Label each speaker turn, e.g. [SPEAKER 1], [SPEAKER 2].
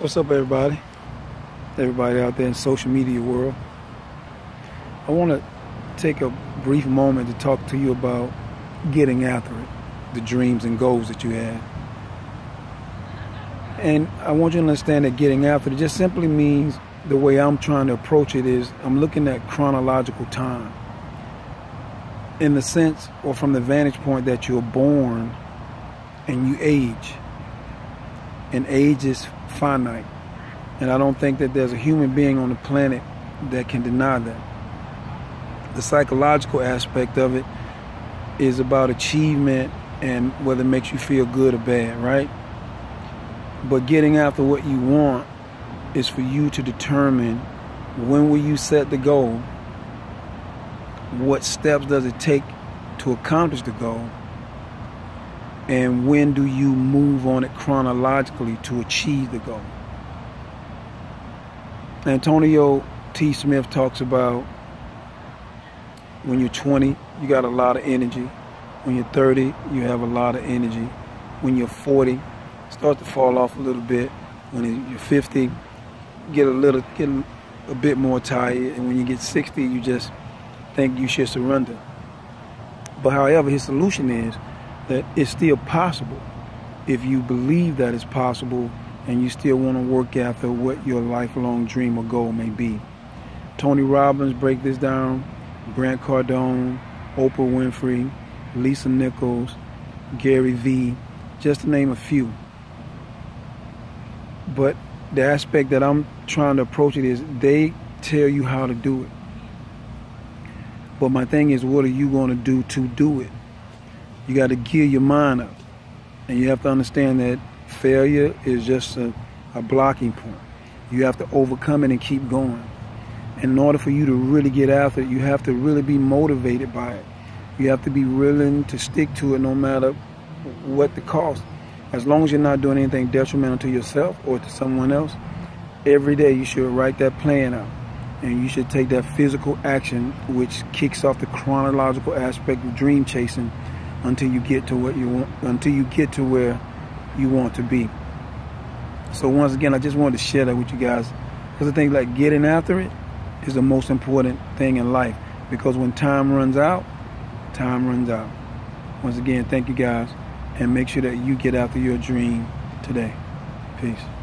[SPEAKER 1] What's up, everybody? Everybody out there in social media world. I want to take a brief moment to talk to you about getting after it, the dreams and goals that you have. And I want you to understand that getting after it just simply means the way I'm trying to approach it is I'm looking at chronological time. In the sense or from the vantage point that you're born and you age. And age is finite. And I don't think that there's a human being on the planet that can deny that. The psychological aspect of it is about achievement and whether it makes you feel good or bad, right? But getting after what you want is for you to determine when will you set the goal, what steps does it take to accomplish the goal, and when do you move on it chronologically to achieve the goal. Antonio T. Smith talks about when you're 20, you got a lot of energy. When you're 30, you have a lot of energy. When you're 40, start to fall off a little bit. When you're 50, get a little, get a bit more tired. And when you get 60, you just think you should surrender. But however, his solution is that it's still possible if you believe that it's possible and you still want to work after what your lifelong dream or goal may be. Tony Robbins break this down, Grant Cardone, Oprah Winfrey, Lisa Nichols, Gary Vee, just to name a few. But the aspect that I'm trying to approach it is they tell you how to do it. But my thing is, what are you going to do to do it? You got to gear your mind up. And you have to understand that failure is just a, a blocking point. You have to overcome it and keep going. And in order for you to really get after it, you have to really be motivated by it. You have to be willing to stick to it no matter what the cost. As long as you're not doing anything detrimental to yourself or to someone else, every day you should write that plan out. And you should take that physical action, which kicks off the chronological aspect of dream chasing until you get to what you want, until you get to where you want to be. So once again, I just wanted to share that with you guys because I think like getting after it is the most important thing in life because when time runs out, time runs out. Once again, thank you guys and make sure that you get after your dream today. Peace.